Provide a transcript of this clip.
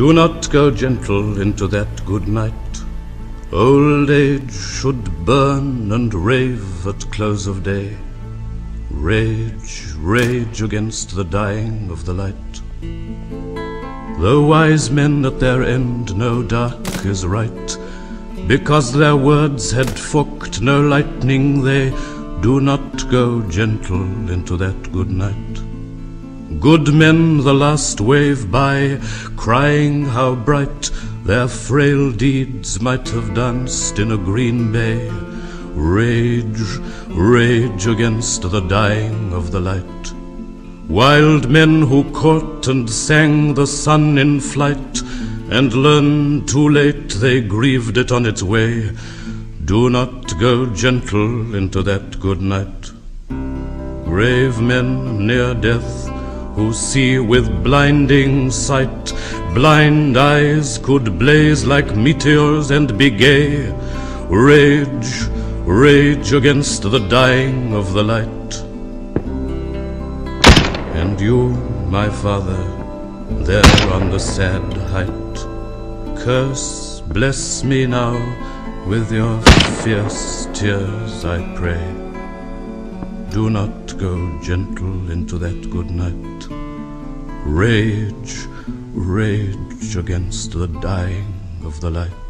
Do not go gentle into that good night. Old age should burn and rave at close of day. Rage, rage against the dying of the light. Though wise men at their end know dark is right, because their words had forked no lightning, they do not go gentle into that good night. Good men the last wave by, crying how bright their frail deeds might have danced in a green bay. Rage, rage against the dying of the light. Wild men who caught and sang the sun in flight, and learned too late they grieved it on its way. Do not go gentle into that good night. Brave men near death who see with blinding sight, blind eyes could blaze like meteors and be gay. Rage, rage against the dying of the light. And you, my father, there on the sad height, curse, bless me now with your fierce tears, I pray. Do not go gentle into that good night. Rage, rage against the dying of the light.